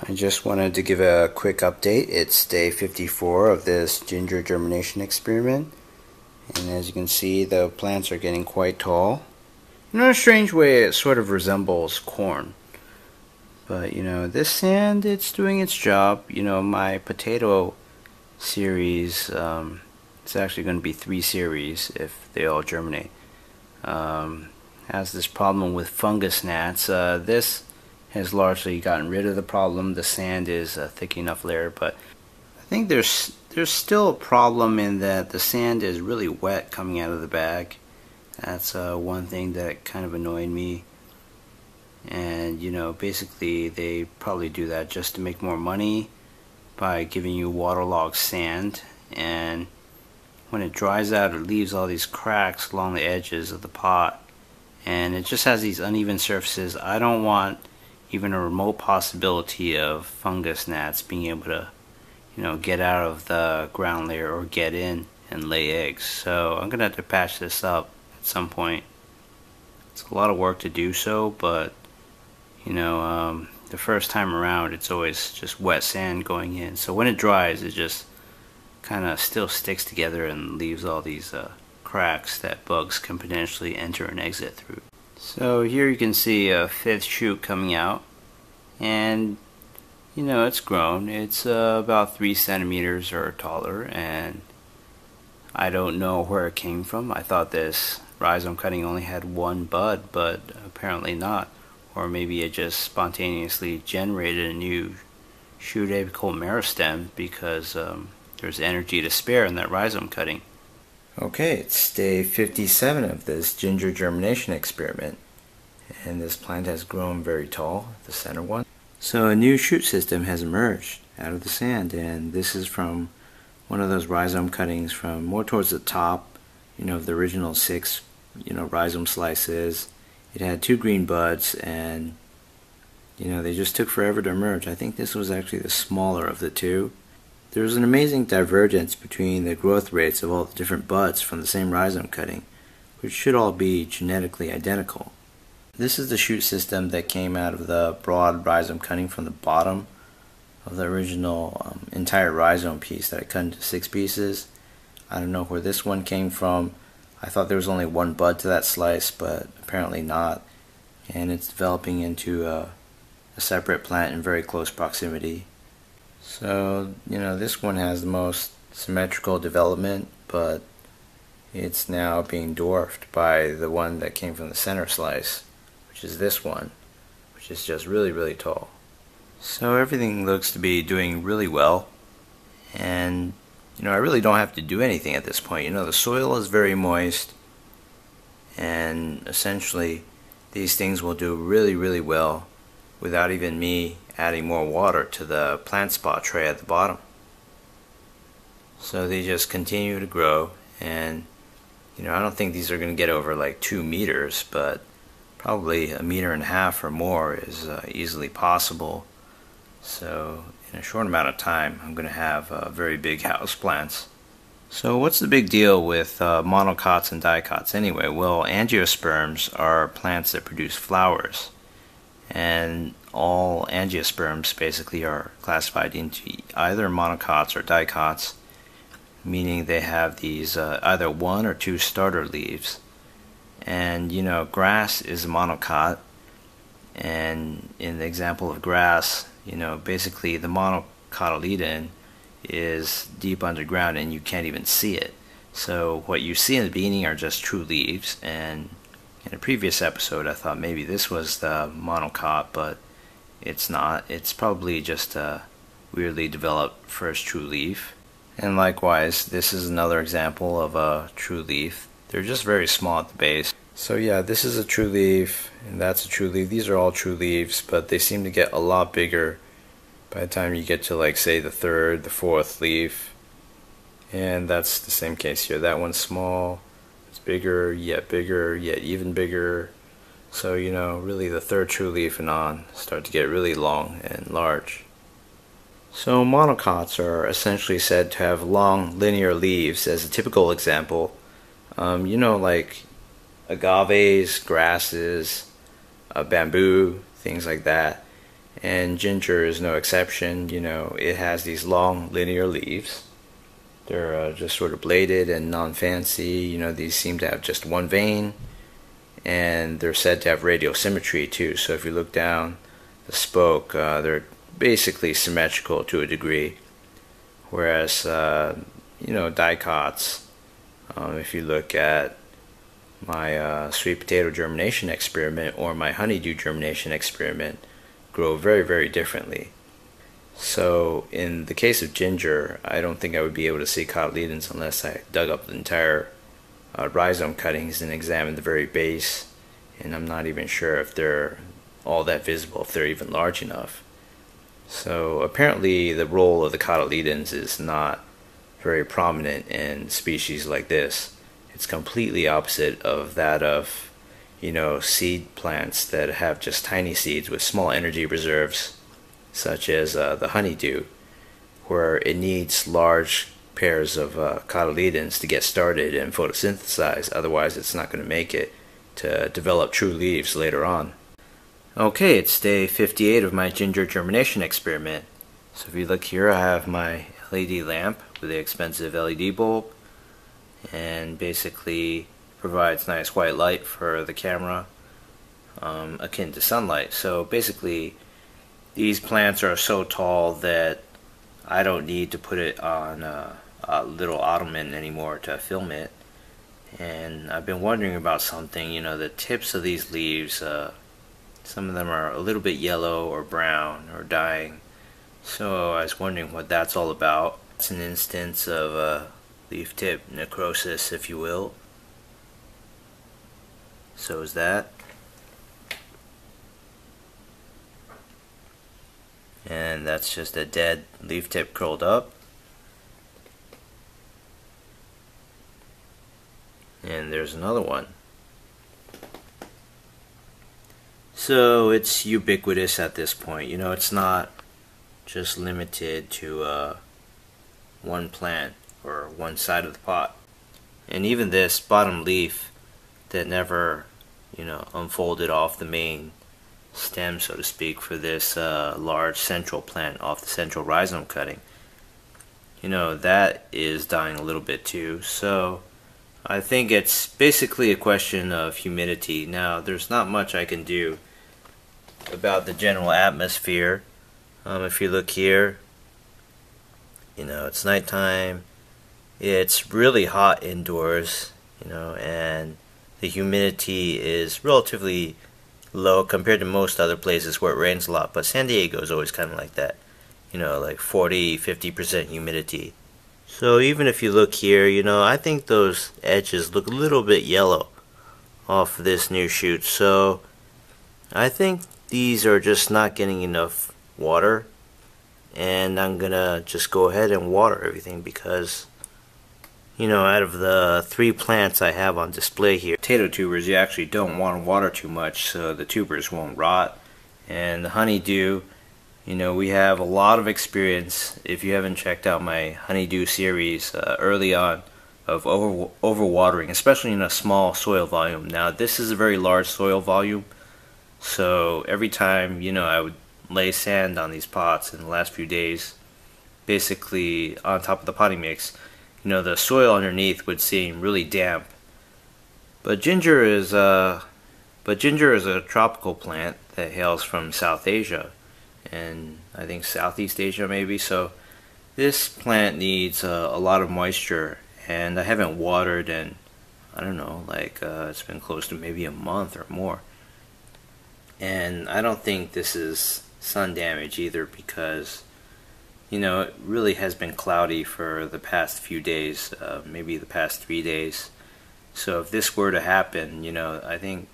I just wanted to give a quick update. It's day 54 of this ginger germination experiment. And as you can see, the plants are getting quite tall. In a strange way, it sort of resembles corn. But, you know, this sand, it's doing its job. You know, my potato series, um, it's actually going to be three series if they all germinate. Um, has this problem with fungus gnats. Uh, this has largely gotten rid of the problem. The sand is a thick enough layer, but I think there's there's still a problem in that the sand is really wet coming out of the bag. That's uh, one thing that kind of annoyed me. And you know, basically they probably do that just to make more money by giving you waterlogged sand. And when it dries out, it leaves all these cracks along the edges of the pot. And it just has these uneven surfaces. I don't want even a remote possibility of fungus gnats being able to, you know, get out of the ground layer or get in and lay eggs. So I'm to have to patch this up at some point. It's a lot of work to do so, but, you know, um, the first time around it's always just wet sand going in. So when it dries, it just kind of still sticks together and leaves all these uh, cracks that bugs can potentially enter and exit through. So here you can see a fifth shoot coming out. And you know it's grown. It's uh, about three centimeters or taller and I don't know where it came from. I thought this rhizome cutting only had one bud but apparently not. Or maybe it just spontaneously generated a new shoot apical meristem because um, there's energy to spare in that rhizome cutting Okay, it's day 57 of this ginger germination experiment. And this plant has grown very tall, the center one. So a new shoot system has emerged out of the sand, and this is from one of those rhizome cuttings from more towards the top, you know, of the original six, you know, rhizome slices. It had two green buds, and, you know, they just took forever to emerge. I think this was actually the smaller of the two. There is an amazing divergence between the growth rates of all the different buds from the same rhizome cutting, which should all be genetically identical. This is the shoot system that came out of the broad rhizome cutting from the bottom of the original um, entire rhizome piece that I cut into six pieces. I don't know where this one came from. I thought there was only one bud to that slice, but apparently not. And it's developing into a, a separate plant in very close proximity. So, you know, this one has the most symmetrical development, but it's now being dwarfed by the one that came from the center slice, which is this one, which is just really, really tall. So everything looks to be doing really well, and, you know, I really don't have to do anything at this point. You know, the soil is very moist, and essentially these things will do really, really well without even me adding more water to the plant spot tray at the bottom. So they just continue to grow and you know I don't think these are going to get over like two meters but probably a meter and a half or more is uh, easily possible. So in a short amount of time I'm going to have uh, very big house plants. So what's the big deal with uh, monocots and dicots anyway? Well angiosperms are plants that produce flowers and all angiosperms basically are classified into either monocots or dicots, meaning they have these uh, either one or two starter leaves. And you know, grass is a monocot, and in the example of grass, you know, basically the monocotyledon is deep underground and you can't even see it. So what you see in the beginning are just true leaves, and in a previous episode I thought maybe this was the monocot, but it's not. It's probably just a weirdly developed first true leaf. And likewise, this is another example of a true leaf. They're just very small at the base. So yeah, this is a true leaf, and that's a true leaf. These are all true leaves, but they seem to get a lot bigger by the time you get to like say the third, the fourth leaf. And that's the same case here. That one's small, it's bigger, yet bigger, yet even bigger, so, you know, really the third true leaf and on start to get really long and large. So monocots are essentially said to have long linear leaves as a typical example. Um, you know, like agaves, grasses, uh, bamboo, things like that. and ginger is no exception. You know, it has these long linear leaves. They're uh, just sort of bladed and non-fancy. You know, these seem to have just one vein, and they're said to have radial symmetry too. So if you look down the spoke, uh, they're basically symmetrical to a degree. Whereas, uh, you know, dicots, um, if you look at my uh, sweet potato germination experiment or my honeydew germination experiment, grow very, very differently. So in the case of ginger, I don't think I would be able to see cotyledons unless I dug up the entire uh, rhizome cuttings and examined the very base. And I'm not even sure if they're all that visible, if they're even large enough. So apparently the role of the cotyledons is not very prominent in species like this. It's completely opposite of that of, you know, seed plants that have just tiny seeds with small energy reserves, such as uh, the honeydew, where it needs large pairs of uh, cotyledons to get started and photosynthesize, otherwise it's not going to make it to develop true leaves later on. Okay, it's day 58 of my ginger germination experiment. So if you look here, I have my LED lamp with the expensive LED bulb and basically provides nice white light for the camera um, akin to sunlight. So basically these plants are so tall that I don't need to put it on a, a little ottoman anymore to film it. And I've been wondering about something, you know, the tips of these leaves uh, some of them are a little bit yellow or brown or dying. So I was wondering what that's all about. It's an instance of leaf tip necrosis, if you will. So is that. And that's just a dead leaf tip curled up. And there's another one. So it's ubiquitous at this point. You know, it's not just limited to uh, one plant or one side of the pot. And even this bottom leaf that never, you know, unfolded off the main stem, so to speak, for this uh, large central plant off the central rhizome cutting, you know, that is dying a little bit too. So I think it's basically a question of humidity. Now, there's not much I can do about the general atmosphere. Um, if you look here, you know, it's nighttime. It's really hot indoors, you know, and the humidity is relatively low compared to most other places where it rains a lot. But San Diego is always kind of like that, you know, like 40, 50% humidity. So even if you look here, you know, I think those edges look a little bit yellow off this new shoot. So I think these are just not getting enough water and I'm gonna just go ahead and water everything because you know out of the three plants I have on display here potato tubers you actually don't want to water too much so the tubers won't rot. And the honeydew you know we have a lot of experience. If you haven't checked out my honeydew series uh, early on of over overwatering especially in a small soil volume. Now this is a very large soil volume so every time, you know, I would lay sand on these pots in the last few days, basically on top of the potting mix, you know, the soil underneath would seem really damp. But ginger is a, uh, but ginger is a tropical plant that hails from South Asia, and I think Southeast Asia maybe. So this plant needs uh, a lot of moisture, and I haven't watered in, I don't know, like uh, it's been close to maybe a month or more and I don't think this is sun damage either because you know it really has been cloudy for the past few days uh, maybe the past three days so if this were to happen you know I think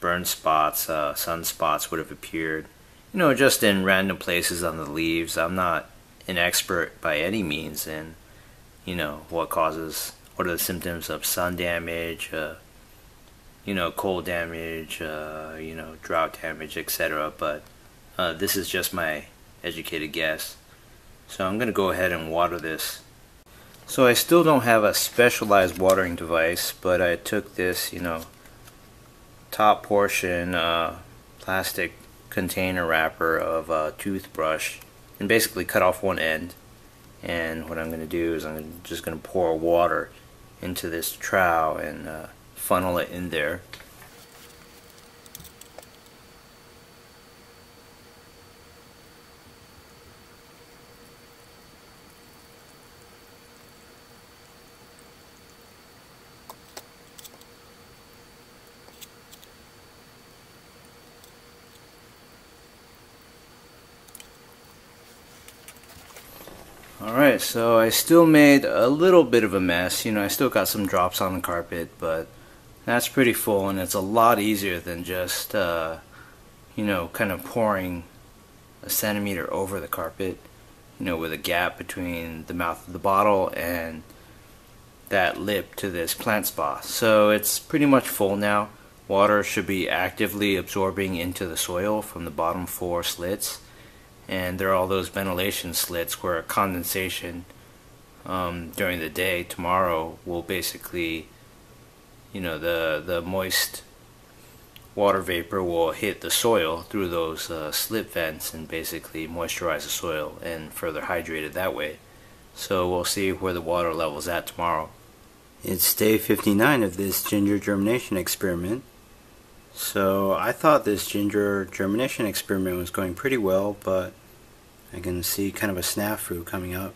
burn spots uh, sunspots would have appeared you know just in random places on the leaves I'm not an expert by any means in you know what causes what are the symptoms of sun damage uh, you know, cold damage, uh, you know, drought damage, etc. But uh, this is just my educated guess. So I'm going to go ahead and water this. So I still don't have a specialized watering device, but I took this, you know, top portion uh, plastic container wrapper of a toothbrush and basically cut off one end and what I'm going to do is I'm just going to pour water into this trowel and uh, funnel it in there Alright, so I still made a little bit of a mess. You know, I still got some drops on the carpet, but that's pretty full and it's a lot easier than just, uh, you know, kind of pouring a centimeter over the carpet, you know, with a gap between the mouth of the bottle and that lip to this plant spa. So it's pretty much full now. Water should be actively absorbing into the soil from the bottom four slits and there are all those ventilation slits where condensation um, during the day tomorrow will basically you know the the moist water vapor will hit the soil through those uh, slit vents and basically moisturize the soil and further hydrate it that way. So we'll see where the water level's at tomorrow. It's day 59 of this ginger germination experiment so I thought this ginger germination experiment was going pretty well, but I can see kind of a snafu coming up.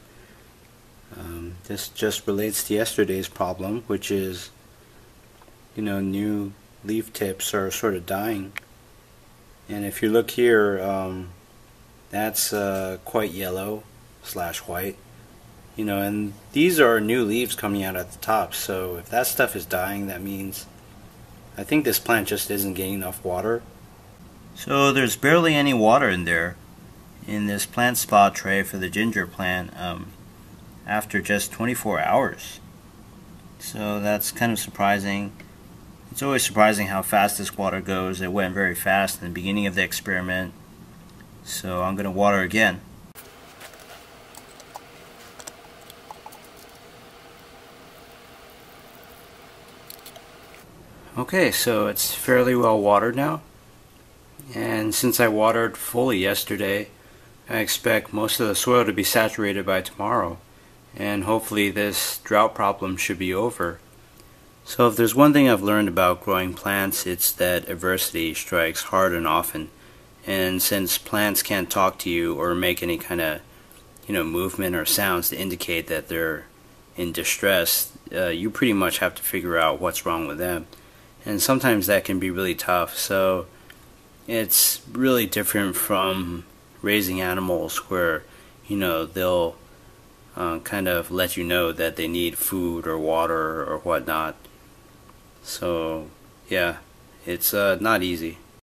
Um, this just relates to yesterday's problem, which is, you know, new leaf tips are sort of dying. And if you look here, um, that's uh, quite yellow slash white. You know, and these are new leaves coming out at the top, so if that stuff is dying, that means I think this plant just isn't getting enough water. So there's barely any water in there in this plant spa tray for the ginger plant um, after just 24 hours. So that's kind of surprising. It's always surprising how fast this water goes. It went very fast in the beginning of the experiment. So I'm going to water again. Okay, so it's fairly well watered now. And since I watered fully yesterday, I expect most of the soil to be saturated by tomorrow. And hopefully this drought problem should be over. So if there's one thing I've learned about growing plants, it's that adversity strikes hard and often. And since plants can't talk to you or make any kind of, you know, movement or sounds to indicate that they're in distress, uh, you pretty much have to figure out what's wrong with them and sometimes that can be really tough. So it's really different from raising animals where you know they'll uh, kind of let you know that they need food or water or whatnot. So yeah, it's uh, not easy.